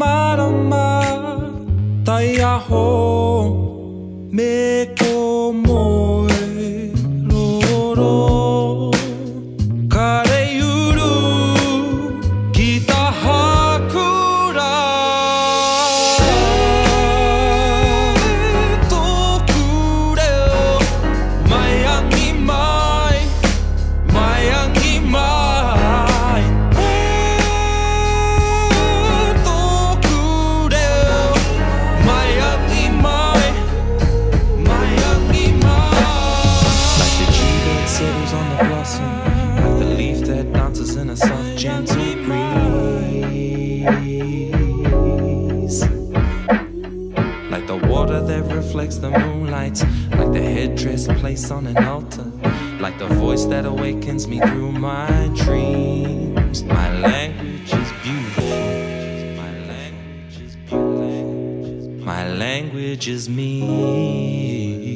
mar, ó mar, me... dancing with the leaf that dances in a soft, gentle breeze. Like the water that reflects the moonlight, like the headdress placed on an altar, like the voice that awakens me through my dreams. My language is beautiful. My language is beautiful. My language is me.